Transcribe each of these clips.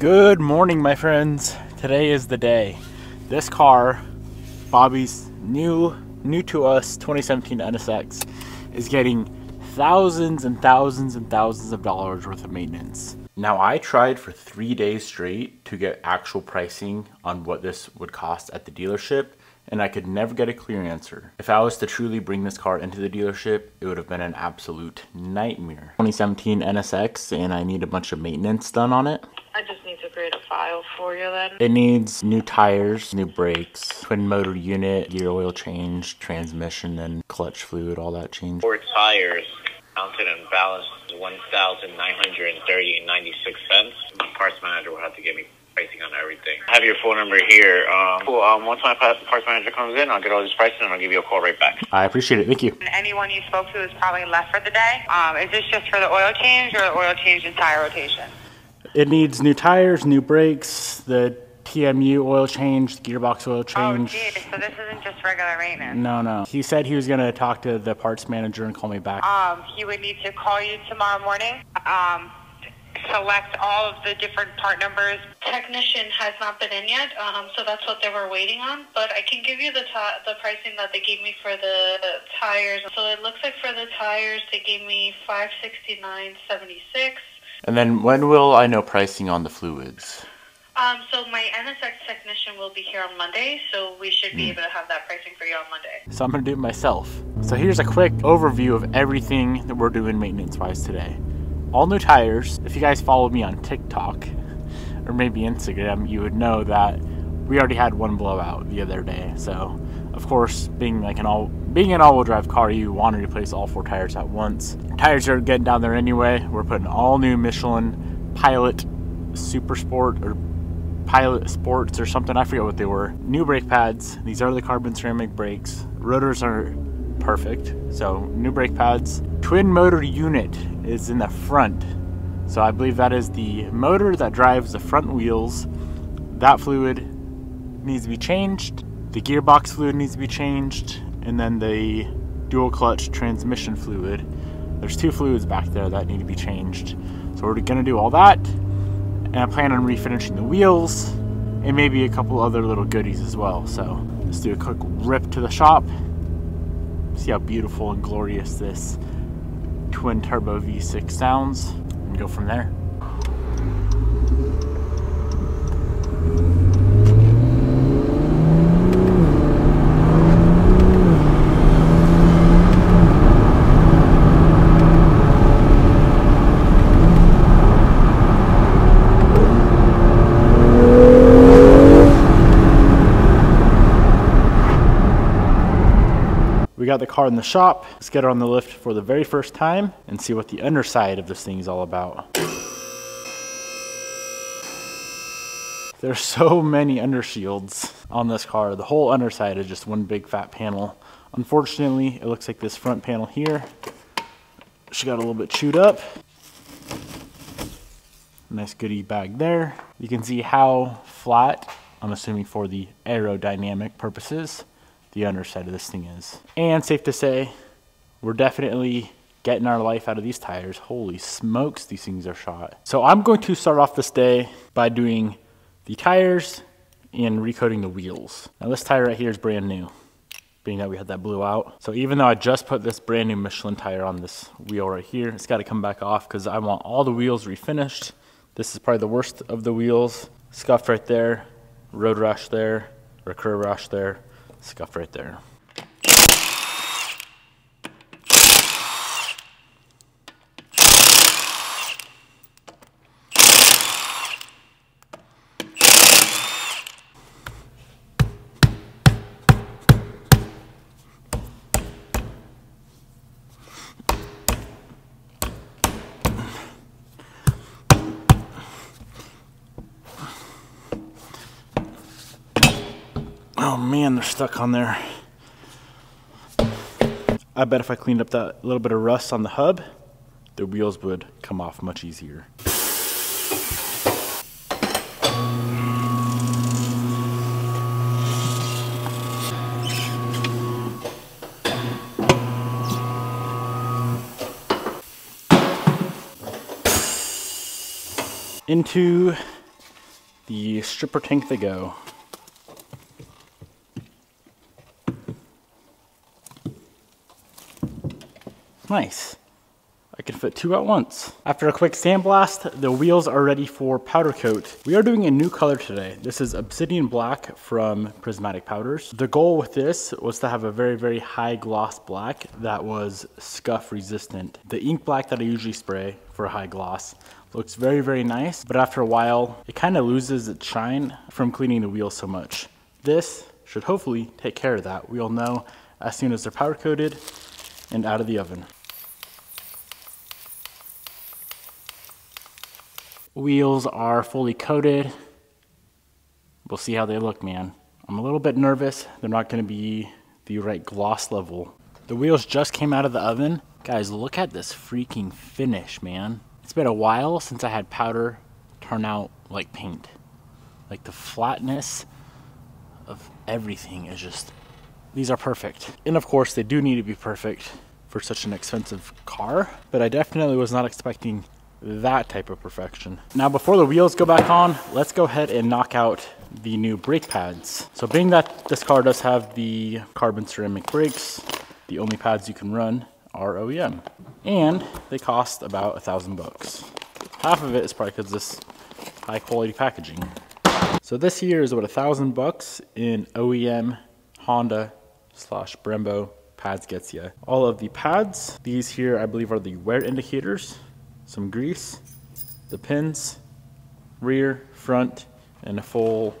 Good morning, my friends. Today is the day. This car, Bobby's new, new to us 2017 NSX, is getting thousands and thousands and thousands of dollars worth of maintenance. Now, I tried for three days straight to get actual pricing on what this would cost at the dealership, and I could never get a clear answer. If I was to truly bring this car into the dealership, it would have been an absolute nightmare. 2017 NSX, and I need a bunch of maintenance done on it. I just need to create a file for you then. It needs new tires, new brakes, twin motor unit, gear oil change, transmission, and clutch fluid, all that change. Four tires, mounted and balanced, one thousand nine hundred and thirty and ninety six cents. My parts manager will have to give me pricing on everything. I have your phone number here. Um, cool. Um, once my parts manager comes in, I'll get all this pricing and I'll give you a call right back. I appreciate it. Thank you. And anyone you spoke to is probably left for the day. Um, is this just for the oil change or the oil change and tire rotation? It needs new tires, new brakes, the TMU oil change, the gearbox oil change. Oh, change. geez. So this isn't just regular maintenance. no, no. He said he was going to talk to the parts manager and call me back. Um, he would need to call you tomorrow morning. Um, select all of the different part numbers. technician has not been in yet, um, so that's what they were waiting on. But I can give you the the pricing that they gave me for the tires. So it looks like for the tires they gave me five sixty nine seventy six. And then when will I know pricing on the fluids? Um, so my NSX technician will be here on Monday, so we should be able to have that pricing for you on Monday. So I'm going to do it myself. So here's a quick overview of everything that we're doing maintenance wise today. All new tires. If you guys follow me on TikTok or maybe Instagram, you would know that we already had one blowout the other day. So, of course, being like an all being an all-wheel drive car, you want to replace all four tires at once. Tires are getting down there anyway. We're putting all new Michelin Pilot Super Sport or Pilot Sports or something. I forget what they were. New brake pads. These are the carbon ceramic brakes. Rotors are perfect. So new brake pads. Twin motor unit is in the front. So I believe that is the motor that drives the front wheels. That fluid needs to be changed. The gearbox fluid needs to be changed. And then the dual clutch transmission fluid. There's two fluids back there that need to be changed. So we're gonna do all that and I plan on refinishing the wheels and maybe a couple other little goodies as well. So let's do a quick rip to the shop. See how beautiful and glorious this twin turbo V6 sounds and go from there. Got the car in the shop. Let's get her on the lift for the very first time and see what the underside of this thing is all about. There's so many undershields on this car. The whole underside is just one big fat panel. Unfortunately, it looks like this front panel here, she got a little bit chewed up. Nice goodie bag there. You can see how flat, I'm assuming for the aerodynamic purposes, the underside of this thing is. And safe to say, we're definitely getting our life out of these tires. Holy smokes, these things are shot. So I'm going to start off this day by doing the tires and recoating the wheels. Now this tire right here is brand new, being that we had that blew out. So even though I just put this brand new Michelin tire on this wheel right here, it's gotta come back off because I want all the wheels refinished. This is probably the worst of the wheels. Scuffed right there, road rash there, curb rash there, scuff right there. Oh, man, they're stuck on there. I bet if I cleaned up that little bit of rust on the hub, the wheels would come off much easier. into the stripper tank they go. Nice. I can fit two at once. After a quick sandblast, the wheels are ready for powder coat. We are doing a new color today. This is Obsidian Black from Prismatic Powders. The goal with this was to have a very, very high gloss black that was scuff resistant. The ink black that I usually spray for high gloss looks very, very nice, but after a while, it kind of loses its shine from cleaning the wheels so much. This should hopefully take care of that. We'll know as soon as they're powder coated and out of the oven. Wheels are fully coated. We'll see how they look, man. I'm a little bit nervous. They're not gonna be the right gloss level. The wheels just came out of the oven. Guys, look at this freaking finish, man. It's been a while since I had powder turn out like paint. Like the flatness of everything is just, these are perfect. And of course, they do need to be perfect for such an expensive car, but I definitely was not expecting that type of perfection. Now before the wheels go back on, let's go ahead and knock out the new brake pads. So being that this car does have the carbon ceramic brakes, the only pads you can run are OEM. And they cost about a thousand bucks. Half of it is probably because this high quality packaging. So this here is what a thousand bucks in OEM Honda slash Brembo pads gets you. All of the pads, these here I believe are the wear indicators some grease, the pins, rear, front, and a full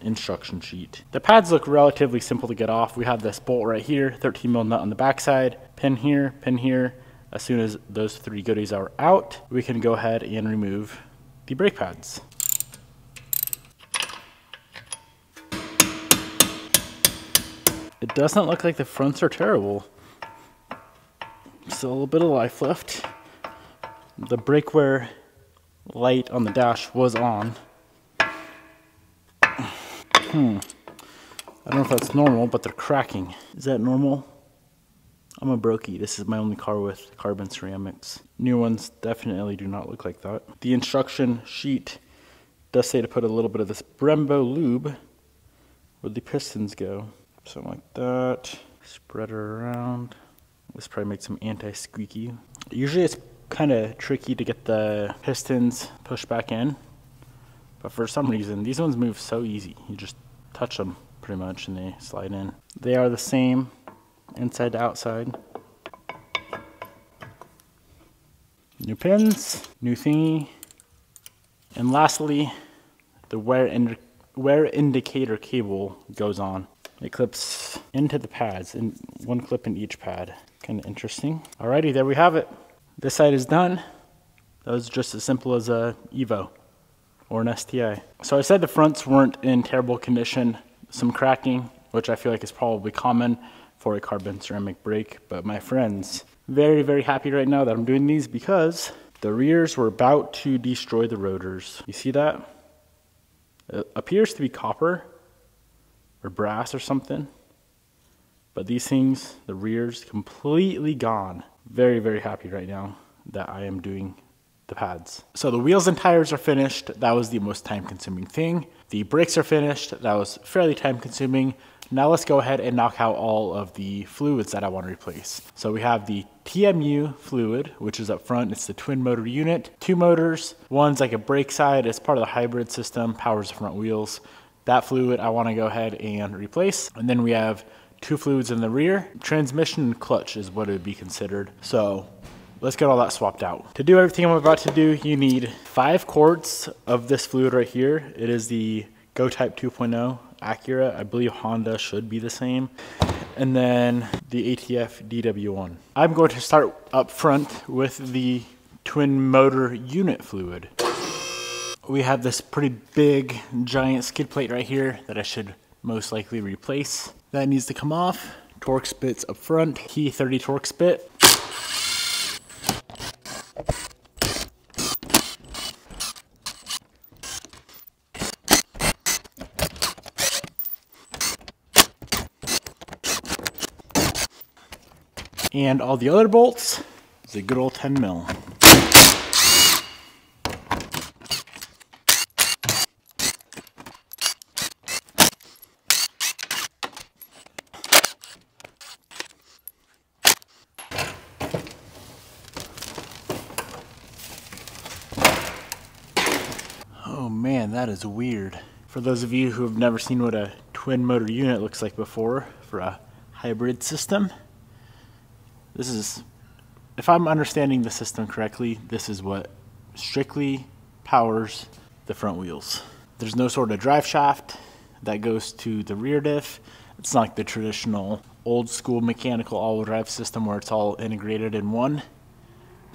instruction sheet. The pads look relatively simple to get off. We have this bolt right here, 13 mil nut on the backside, pin here, pin here. As soon as those three goodies are out, we can go ahead and remove the brake pads. It doesn't look like the fronts are terrible. Still a little bit of life left the brake wear light on the dash was on. Hmm. I don't know if that's normal, but they're cracking. Is that normal? I'm a brokey. This is my only car with carbon ceramics. New ones definitely do not look like that. The instruction sheet does say to put a little bit of this Brembo lube where the pistons go. Something like that. Spread it around. This probably makes them anti-squeaky. Usually it's kind of tricky to get the pistons pushed back in. But for some reason, these ones move so easy. You just touch them pretty much and they slide in. They are the same inside to outside. New pins, new thingy. And lastly, the wear, wear indicator cable goes on. It clips into the pads, and one clip in each pad. Kind of interesting. Alrighty, there we have it. This side is done. That was just as simple as a Evo or an STI. So I said the fronts weren't in terrible condition. Some cracking, which I feel like is probably common for a carbon ceramic brake. But my friends, very, very happy right now that I'm doing these because the rears were about to destroy the rotors. You see that? It appears to be copper or brass or something. But these things, the rears, completely gone very, very happy right now that I am doing the pads. So the wheels and tires are finished. That was the most time consuming thing. The brakes are finished. That was fairly time consuming. Now let's go ahead and knock out all of the fluids that I want to replace. So we have the TMU fluid, which is up front. It's the twin motor unit. Two motors. One's like a brake side. It's part of the hybrid system, powers the front wheels. That fluid I want to go ahead and replace. And then we have two fluids in the rear. Transmission clutch is what it would be considered. So let's get all that swapped out. To do everything I'm about to do, you need five quarts of this fluid right here. It is the Go Type 2.0 Acura. I believe Honda should be the same. And then the ATF DW1. I'm going to start up front with the twin motor unit fluid. We have this pretty big giant skid plate right here that I should most likely replace. That needs to come off. Torx bits up front, T30 Torx bit. And all the other bolts is a good old 10 mil. Oh man, that is weird. For those of you who have never seen what a twin motor unit looks like before for a hybrid system, this is, if I'm understanding the system correctly, this is what strictly powers the front wheels. There's no sort of drive shaft that goes to the rear diff. It's not like the traditional old school mechanical all-wheel drive system where it's all integrated in one,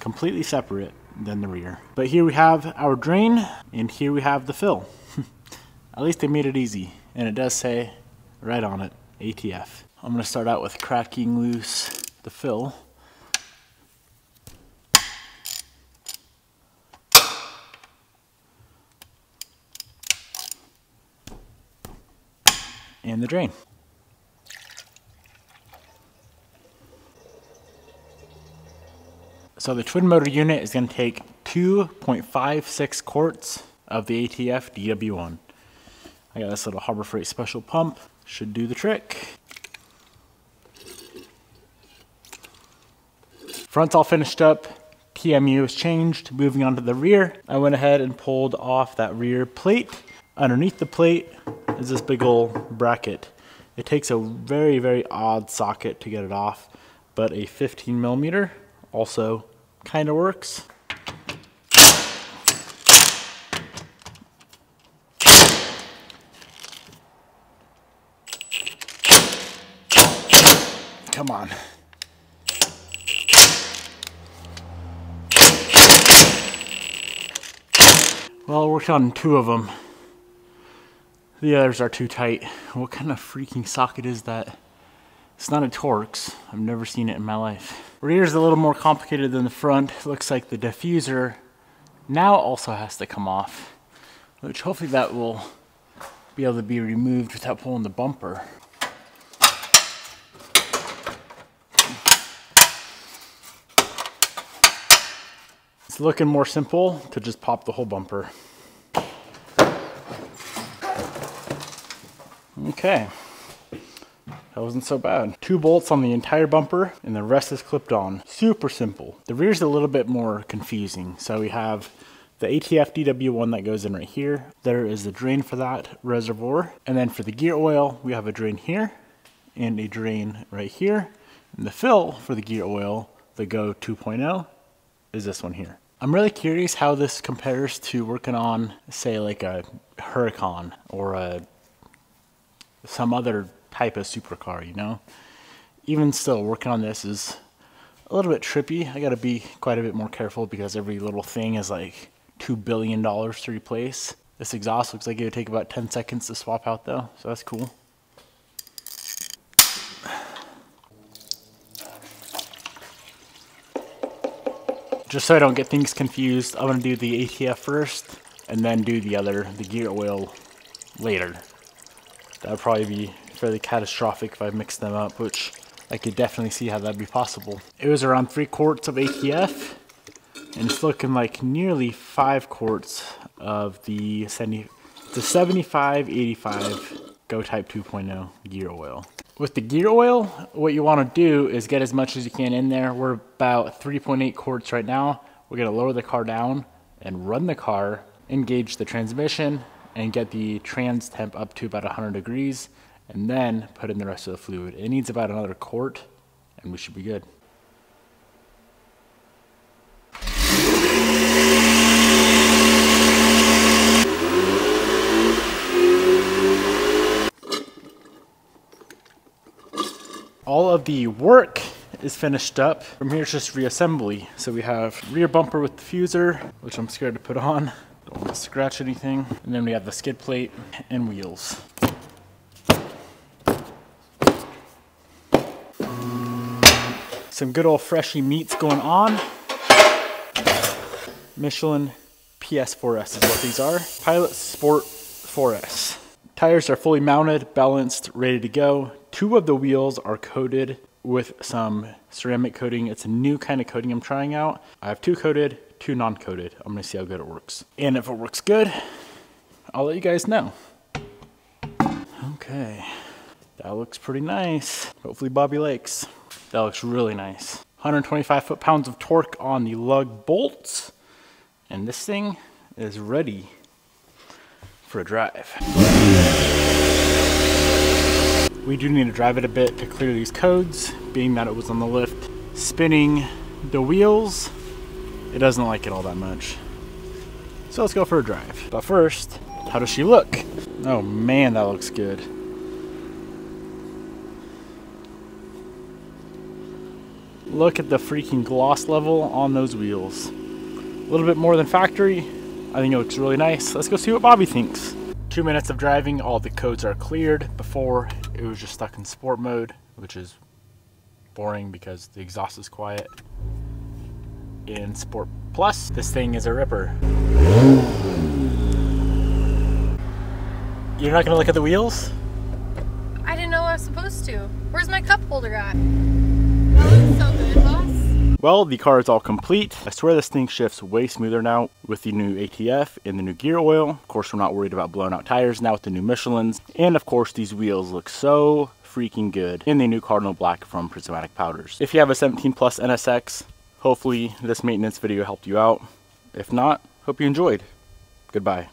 completely separate than the rear. But here we have our drain and here we have the fill. At least they made it easy and it does say right on it, ATF. I'm gonna start out with cracking loose the fill. And the drain. So the twin motor unit is going to take 2.56 quarts of the ATF DW1. I got this little Harbor Freight special pump. Should do the trick. Front's all finished up. TMU is changed. Moving on to the rear, I went ahead and pulled off that rear plate. Underneath the plate is this big old bracket. It takes a very, very odd socket to get it off, but a 15 millimeter also kind of works. Come on. Well, I worked on two of them. The others are too tight. What kind of freaking socket is that? It's not a Torx. I've never seen it in my life. Rear is a little more complicated than the front. It looks like the diffuser now also has to come off, which hopefully that will be able to be removed without pulling the bumper. It's looking more simple to just pop the whole bumper. Okay. That wasn't so bad. Two bolts on the entire bumper and the rest is clipped on. Super simple. The rear's a little bit more confusing. So we have the ATF DW1 that goes in right here. There is the drain for that reservoir. And then for the gear oil, we have a drain here and a drain right here. And the fill for the gear oil, the Go 2.0, is this one here. I'm really curious how this compares to working on, say, like a Huracan or a some other type of supercar, you know? Even still, working on this is a little bit trippy. I gotta be quite a bit more careful because every little thing is like $2 billion to replace. This exhaust looks like it would take about 10 seconds to swap out though, so that's cool. Just so I don't get things confused, I'm gonna do the ATF first and then do the other, the gear oil later. That would probably be fairly catastrophic if I mixed them up, which I could definitely see how that'd be possible. It was around three quarts of ATF, and it's looking like nearly five quarts of the 70, the 7585 Go Type 2.0 gear oil. With the gear oil, what you want to do is get as much as you can in there. We're about 3.8 quarts right now. We're to lower the car down and run the car, engage the transmission, and get the trans temp up to about 100 degrees and then put in the rest of the fluid. It needs about another quart and we should be good. All of the work is finished up. From here it's just reassembly. So we have rear bumper with diffuser, which I'm scared to put on. Don't want to scratch anything. And then we have the skid plate and wheels. Some good old freshy meats going on. Michelin PS4S is what these are. Pilot Sport 4S. Tires are fully mounted, balanced, ready to go. Two of the wheels are coated with some ceramic coating. It's a new kind of coating I'm trying out. I have two coated, two non-coated. I'm gonna see how good it works. And if it works good, I'll let you guys know. Okay, that looks pretty nice. Hopefully Bobby likes. That looks really nice. 125 foot-pounds of torque on the lug bolts. And this thing is ready for a drive. We do need to drive it a bit to clear these codes, being that it was on the lift. Spinning the wheels, it doesn't like it all that much. So let's go for a drive. But first, how does she look? Oh man, that looks good. Look at the freaking gloss level on those wheels. A little bit more than factory. I think it looks really nice. Let's go see what Bobby thinks. Two minutes of driving, all the codes are cleared. Before, it was just stuck in sport mode, which is boring because the exhaust is quiet. In Sport Plus, this thing is a ripper. You're not gonna look at the wheels? I didn't know I was supposed to. Where's my cup holder at? Well, the car is all complete. I swear this thing shifts way smoother now with the new ATF and the new gear oil. Of course, we're not worried about blown out tires now with the new Michelins. And of course, these wheels look so freaking good in the new Cardinal Black from Prismatic Powders. If you have a 17 Plus NSX, hopefully this maintenance video helped you out. If not, hope you enjoyed. Goodbye.